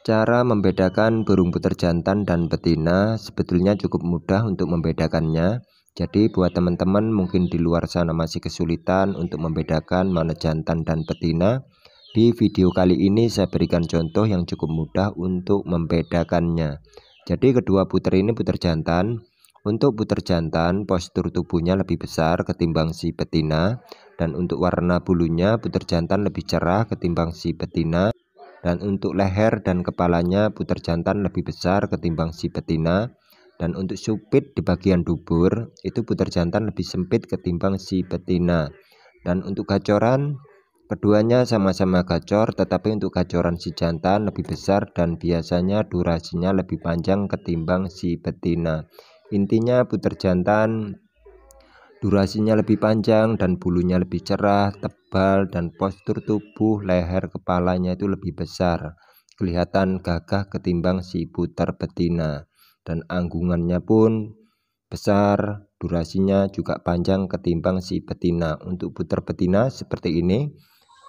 Cara membedakan burung puter jantan dan betina sebetulnya cukup mudah untuk membedakannya. Jadi buat teman-teman mungkin di luar sana masih kesulitan untuk membedakan mana jantan dan betina. Di video kali ini saya berikan contoh yang cukup mudah untuk membedakannya. Jadi kedua puter ini puter jantan. Untuk puter jantan postur tubuhnya lebih besar ketimbang si betina. Dan untuk warna bulunya puter jantan lebih cerah ketimbang si betina dan untuk leher dan kepalanya puter jantan lebih besar ketimbang si betina. Dan untuk supit di bagian dubur itu puter jantan lebih sempit ketimbang si betina. Dan untuk gacoran keduanya sama-sama gacor tetapi untuk gacoran si jantan lebih besar dan biasanya durasinya lebih panjang ketimbang si betina. Intinya puter jantan durasinya lebih panjang dan bulunya lebih cerah, tebal dan postur tubuh leher kepalanya itu lebih besar. Kelihatan gagah ketimbang si puter betina dan anggungannya pun besar, durasinya juga panjang ketimbang si betina. Untuk puter betina seperti ini.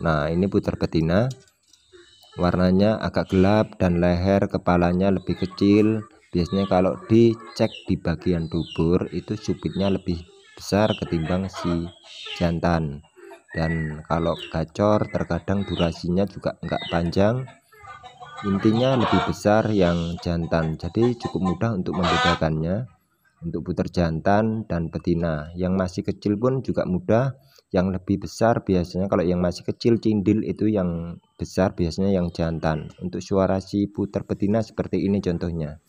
Nah, ini puter betina. Warnanya agak gelap dan leher kepalanya lebih kecil. Biasanya kalau dicek di bagian dubur itu supitnya lebih besar ketimbang si jantan. Dan kalau gacor terkadang durasinya juga enggak panjang. Intinya lebih besar yang jantan. Jadi cukup mudah untuk membedakannya untuk putar jantan dan betina. Yang masih kecil pun juga mudah. Yang lebih besar biasanya kalau yang masih kecil cindil itu yang besar biasanya yang jantan. Untuk suara si putar betina seperti ini contohnya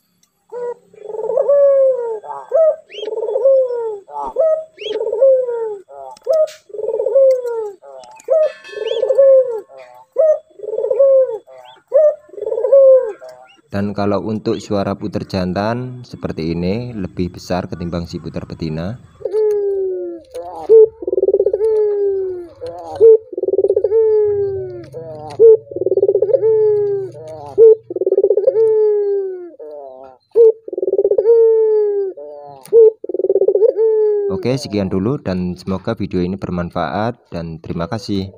dan kalau untuk suara puter jantan seperti ini lebih besar ketimbang si puter betina. Oke sekian dulu dan semoga video ini bermanfaat dan terima kasih